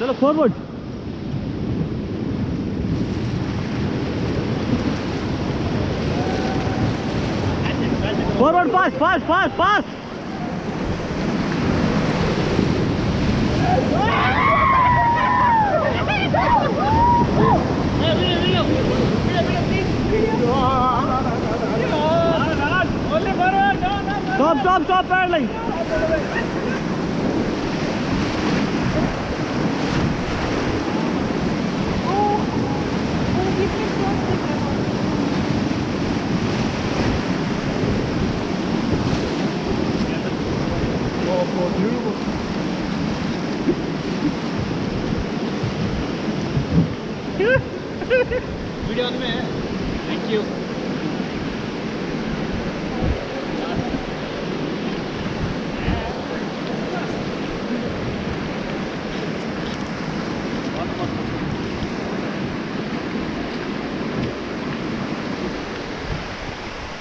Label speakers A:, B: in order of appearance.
A: चलो forward forward fast fast fast fast Stop, stop, stop paddling.
B: Good on me. Thank you.